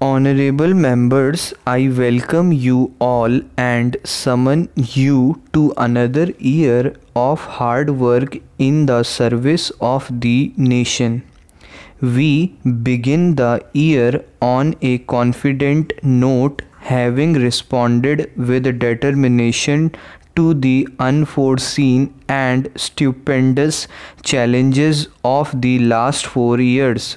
Honorable members, I welcome you all and summon you to another year of hard work in the service of the nation. We begin the year on a confident note, having responded with determination to the unforeseen and stupendous challenges of the last four years.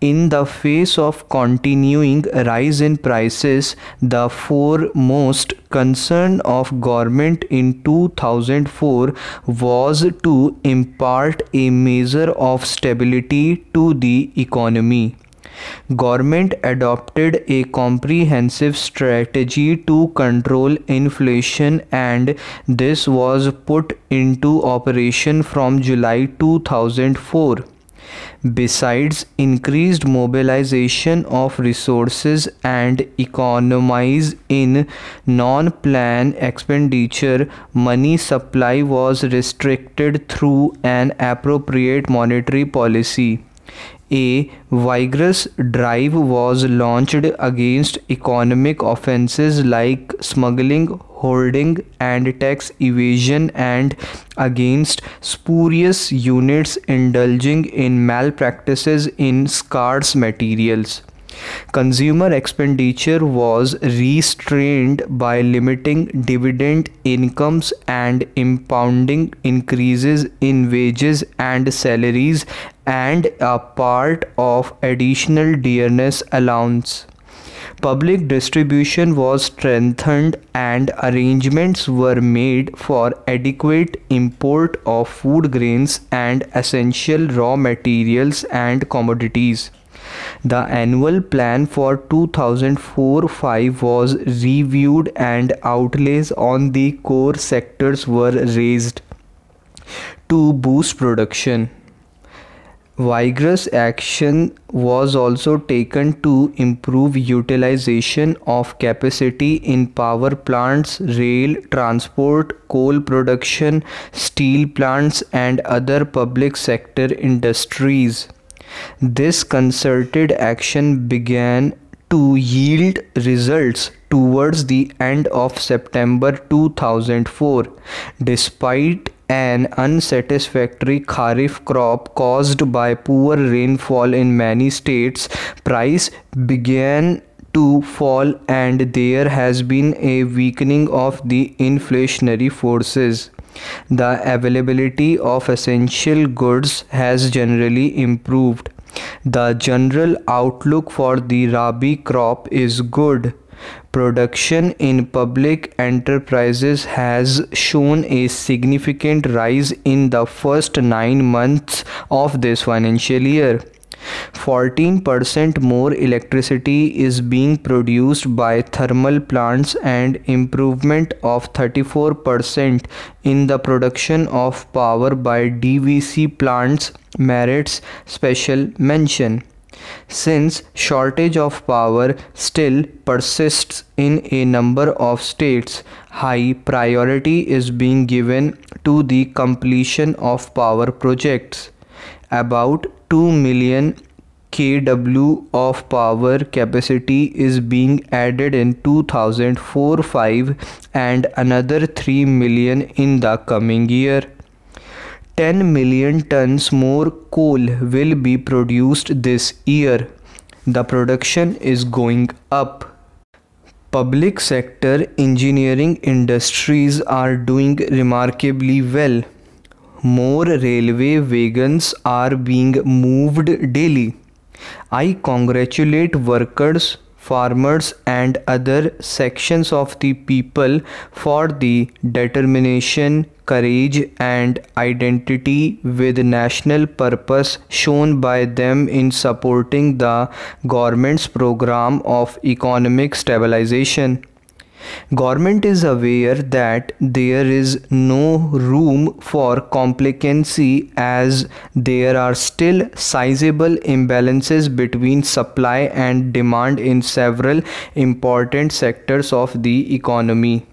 In the face of continuing rise in prices, the foremost concern of government in 2004 was to impart a measure of stability to the economy. Government adopted a comprehensive strategy to control inflation and this was put into operation from July 2004 Besides increased mobilization of resources and economies in non-plan expenditure, money supply was restricted through an appropriate monetary policy. A vigorous drive was launched against economic offenses like smuggling, hoarding, and tax evasion, and against spurious units indulging in malpractices in scarce materials. Consumer expenditure was restrained by limiting dividend incomes and impounding increases in wages and salaries and a part of additional dearness allowance. Public distribution was strengthened and arrangements were made for adequate import of food grains and essential raw materials and commodities. The annual plan for 2004-5 was reviewed and outlays on the core sectors were raised to boost production. Vigorous action was also taken to improve utilization of capacity in power plants, rail transport, coal production, steel plants, and other public sector industries. This concerted action began to yield results towards the end of September 2004 despite an unsatisfactory kharif crop caused by poor rainfall in many states price began to fall and there has been a weakening of the inflationary forces the availability of essential goods has generally improved. The general outlook for the Rabi crop is good. Production in public enterprises has shown a significant rise in the first nine months of this financial year. 14% more electricity is being produced by thermal plants and improvement of 34% in the production of power by DVC plants merits special mention. Since shortage of power still persists in a number of states, high priority is being given to the completion of power projects. About 2 million kW of power capacity is being added in 2004-5 and another 3 million in the coming year. 10 million tons more coal will be produced this year. The production is going up. Public sector engineering industries are doing remarkably well more railway wagons are being moved daily. I congratulate workers, farmers, and other sections of the people for the determination, courage, and identity with national purpose shown by them in supporting the government's program of economic stabilization. Government is aware that there is no room for complacency as there are still sizable imbalances between supply and demand in several important sectors of the economy.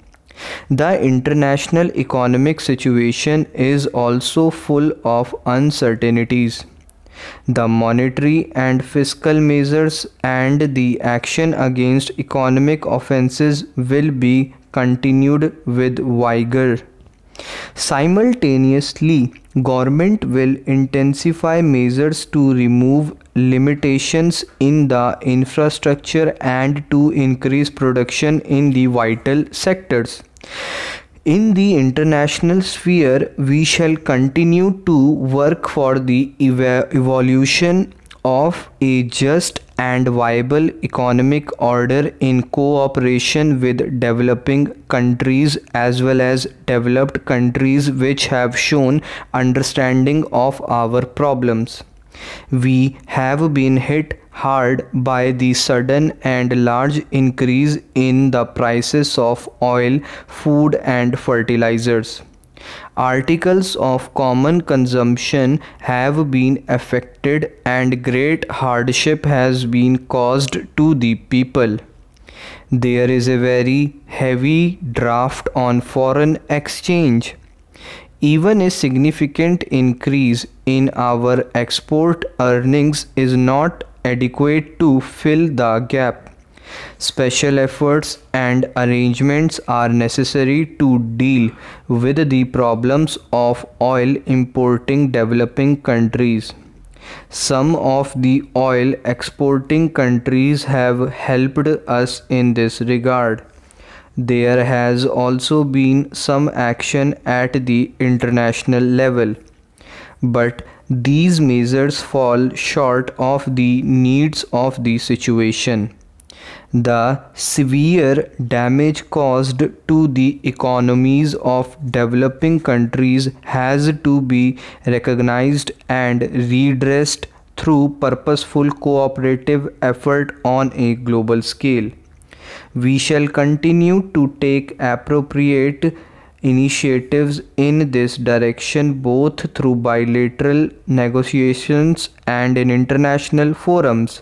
The international economic situation is also full of uncertainties. The monetary and fiscal measures and the action against economic offenses will be continued with vigor. Simultaneously, government will intensify measures to remove limitations in the infrastructure and to increase production in the vital sectors. In the international sphere, we shall continue to work for the ev- evolution of a just and viable economic order in cooperation with developing countries as well as developed countries which have shown understanding of our problems. We have been hit hard by the sudden and large increase in the prices of oil, food, and fertilizers. Articles of common consumption have been affected and great hardship has been caused to the people. There is a very heavy draft on foreign exchange. Even a significant increase in our export earnings is not adequate to fill the gap. Special efforts and arrangements are necessary to deal with the problems of oil importing developing countries. Some of the oil exporting countries have helped us in this regard. There has also been some action at the international level. But these measures fall short of the needs of the situation the severe damage caused to the economies of developing countries has to be recognized and redressed through purposeful cooperative effort on a global scale. We shall continue to take appropriate initiatives in this direction both through bilateral negotiations and in international forums.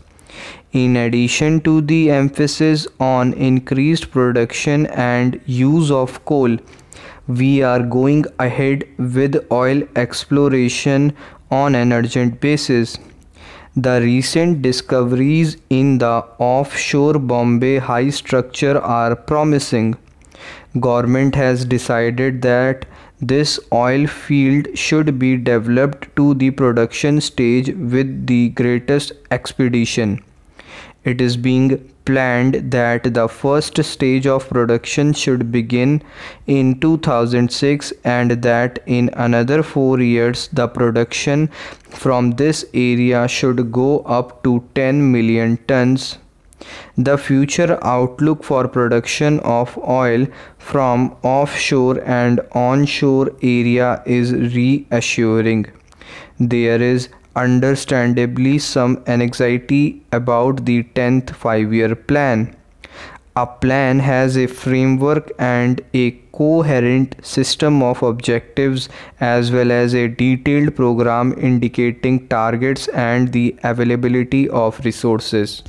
In addition to the emphasis on increased production and use of coal, we are going ahead with oil exploration on an urgent basis. The recent discoveries in the offshore Bombay high structure are promising. Government has decided that this oil field should be developed to the production stage with the greatest expedition. It is being planned that the first stage of production should begin in 2006 and that in another 4 years the production from this area should go up to 10 million tons. The future outlook for production of oil from offshore and onshore area is reassuring. There is understandably some anxiety about the 10th five year plan. A plan has a framework and a coherent system of objectives as well as a detailed program indicating targets and the availability of resources.